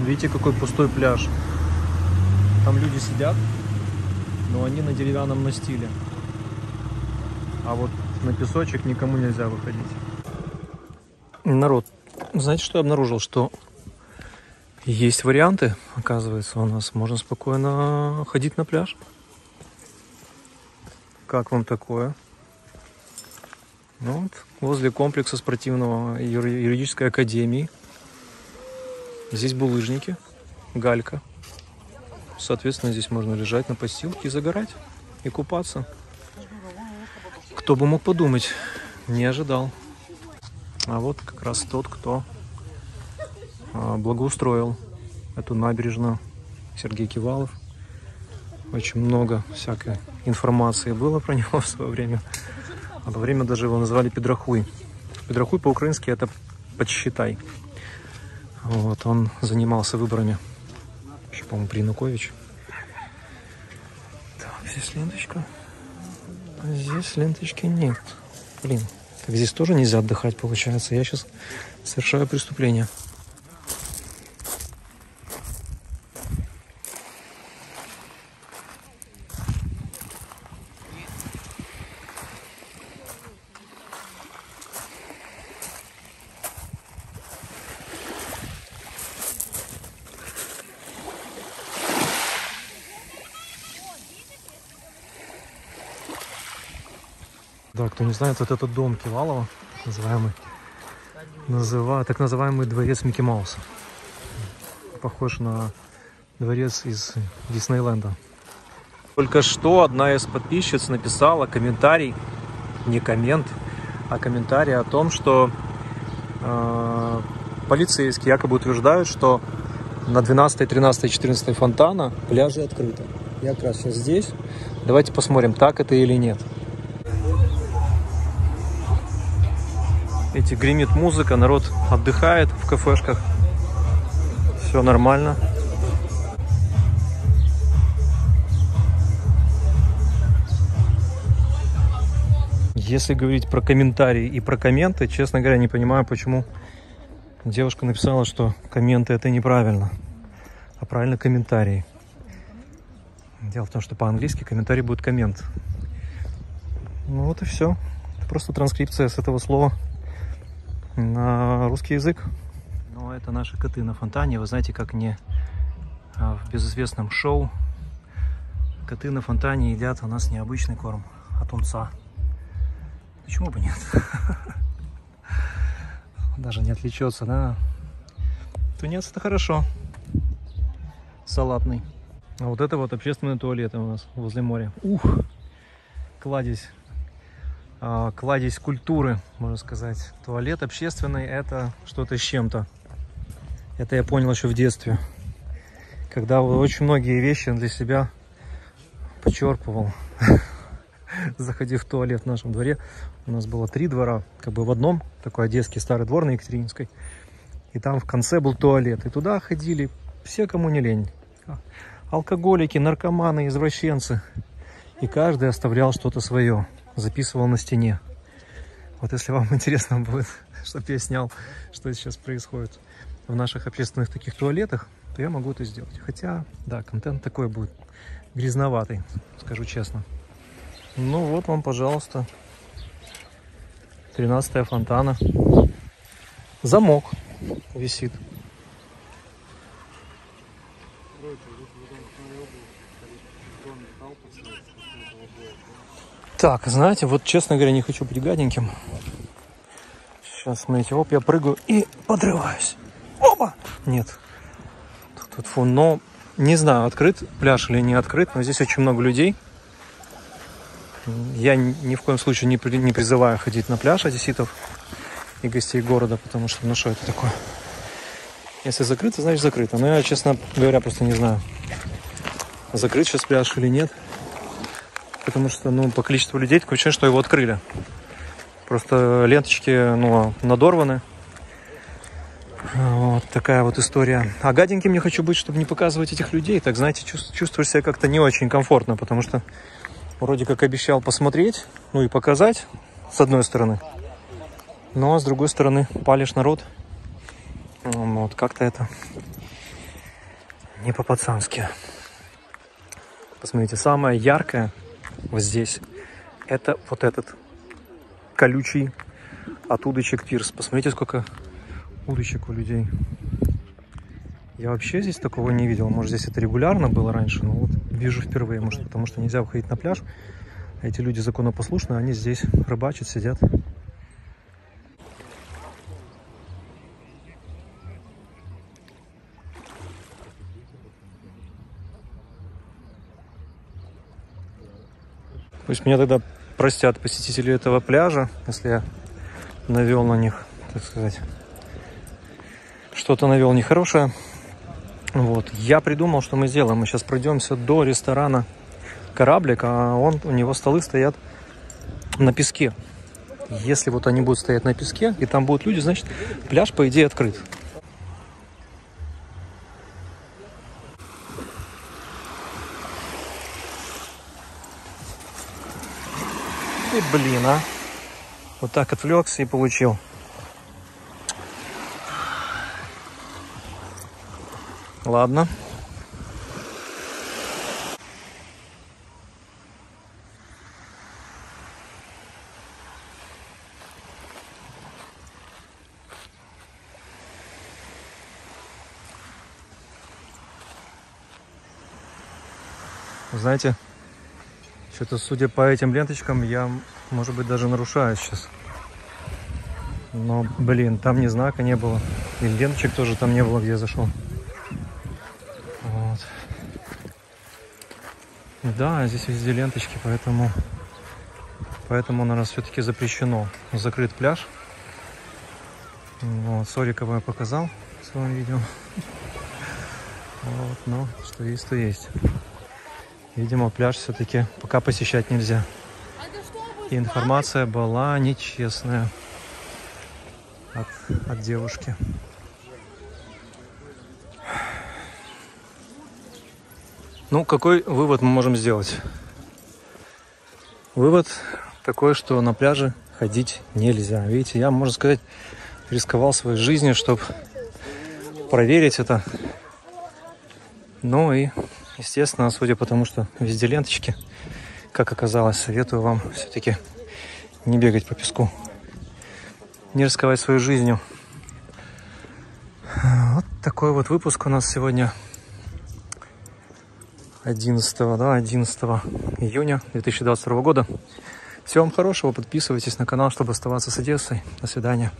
Видите, какой пустой пляж. Там люди сидят, но они на деревянном настиле. А вот на песочек никому нельзя выходить. Народ, знаете, что я обнаружил? Что есть варианты, оказывается, у нас. Можно спокойно ходить на пляж. Как вам такое? Ну, вот, возле комплекса спортивного юридической академии. Здесь булыжники, галька. Соответственно, здесь можно лежать на постилке и загорать, и купаться. Кто бы мог подумать, не ожидал. А вот как раз тот, кто а, благоустроил эту набережную, Сергей Кивалов. Очень много всякой информации было про него в свое время. А во время даже его назвали Педрахуй. Педрахуй по-украински это подсчитай. Вот, он занимался выборами. Еще, по-моему, при Янукович. Так, здесь ленточка. А здесь ленточки нет. Блин, так здесь тоже нельзя отдыхать, получается. Я сейчас совершаю преступление. Да, кто не знает, вот этот дом Кивалова, называемый, называ, так называемый дворец Микки Мауса. Похож на дворец из Диснейленда. Только что одна из подписчиц написала комментарий, не коммент, а комментарий о том, что э, полицейские якобы утверждают, что на 12, 13, 14 фонтана пляжи открыты. Я как раз сейчас здесь. Давайте посмотрим, так это или нет. Эти гремит музыка, народ отдыхает в кафешках. Все нормально. Если говорить про комментарии и про комменты, честно говоря, не понимаю, почему девушка написала, что комменты это неправильно, а правильно комментарии. Дело в том, что по-английски комментарий будет коммент. Ну вот и все. Это просто транскрипция с этого слова на русский язык. Но это наши коты на фонтане. Вы знаете, как не а, в безызвестном шоу коты на фонтане едят у нас необычный корм от унца. Почему бы нет? Даже не отвлечется, да? Тунец это хорошо. Салатный. А вот это вот общественные туалеты у нас возле моря. Ух! Кладезь а, кладезь культуры, можно сказать. Туалет общественный – это что-то с чем-то. Это я понял еще в детстве, когда очень многие вещи для себя почерпывал, заходив в туалет в нашем дворе. У нас было три двора, как бы в одном, такой одесский старый двор на Екатерининской. И там в конце был туалет. И туда ходили все, кому не лень. Алкоголики, наркоманы, извращенцы. И каждый оставлял что-то свое записывал на стене. Вот если вам интересно будет, чтобы я снял, что сейчас происходит в наших общественных таких туалетах, то я могу это сделать. Хотя, да, контент такой будет грязноватый, скажу честно. Ну вот вам, пожалуйста, 13 фонтана. Замок висит. Так, знаете, вот честно говоря, не хочу быть гаденьким. Сейчас, смотрите, оп, я прыгаю и подрываюсь. Опа! Нет. Тут, тут фу, но не знаю, открыт пляж или не открыт, но здесь очень много людей. Я ни в коем случае не, не призываю ходить на пляж одесситов и гостей города, потому что, ну что это такое? Если закрыто, значит закрыто. Но я, честно говоря, просто не знаю, закрыт сейчас пляж или нет потому что, ну, по количеству людей такое ощущение, что его открыли. Просто ленточки, ну, надорваны. Вот такая вот история. А гаденьким не хочу быть, чтобы не показывать этих людей. Так, знаете, чувствуешь себя как-то не очень комфортно, потому что вроде как обещал посмотреть, ну и показать, с одной стороны. Но с другой стороны, палишь народ. Вот как-то это не по-пацански. Посмотрите, самое яркое вот здесь, это вот этот колючий от удочек пирс. Посмотрите, сколько удочек у людей. Я вообще здесь такого не видел. Может, здесь это регулярно было раньше, но вот вижу впервые. Может, потому что нельзя выходить на пляж. Эти люди законопослушные, они здесь рыбачат, сидят. Пусть меня тогда простят посетители этого пляжа, если я навел на них, так сказать, что-то навел нехорошее. Вот. Я придумал, что мы сделаем. Мы сейчас пройдемся до ресторана «Кораблик», а он, у него столы стоят на песке. Если вот они будут стоять на песке, и там будут люди, значит, пляж, по идее, открыт. И блин, а. Вот так отвлекся и получил. Ладно. Знаете, что-то, судя по этим ленточкам, я, может быть, даже нарушаю сейчас. Но, блин, там ни знака не было. И ленточек тоже там не было, где я зашел. Вот. Да, здесь везде ленточки, поэтому... Поэтому, наверное, все-таки запрещено. Закрыт пляж. Вот, сори, кого я показал в своем видео. Вот, но что есть, то есть. Видимо, пляж все-таки пока посещать нельзя. И информация была нечестная от, от девушки. Ну, какой вывод мы можем сделать? Вывод такой, что на пляже ходить нельзя. Видите, я, можно сказать, рисковал своей жизнью, чтобы проверить это. Ну и Естественно, судя по тому, что везде ленточки, как оказалось, советую вам все-таки не бегать по песку, не рисковать своей жизнью. Вот такой вот выпуск у нас сегодня 11, да, 11 июня 2022 года. Всего вам хорошего, подписывайтесь на канал, чтобы оставаться с Одессой. До свидания.